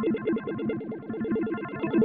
ハハハハ!